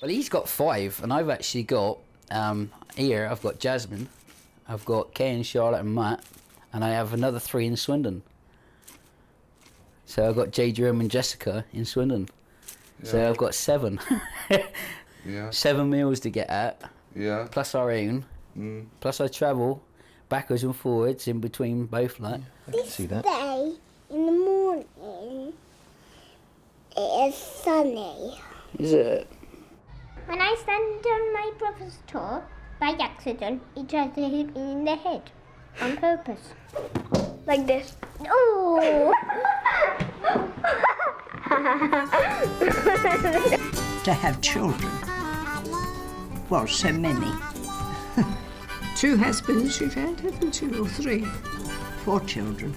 Well, he's got five, and I've actually got um, here. I've got Jasmine, I've got Kay and Charlotte and Matt, and I have another three in Swindon. So I've got Jay Jerome and Jessica in Swindon. So I've got seven. Yeah. seven meals to get at, Yeah. plus our own, Mm. plus I travel backwards and forwards in between both. Like, I can see that. Day in the morning, it is sunny. is it? When I stand on my brother's tour, by accident, he tries to hit me in the head on purpose. Like this. Oh! to have children. Well, so many. Two husbands you've had, haven't you? Or three? Four children.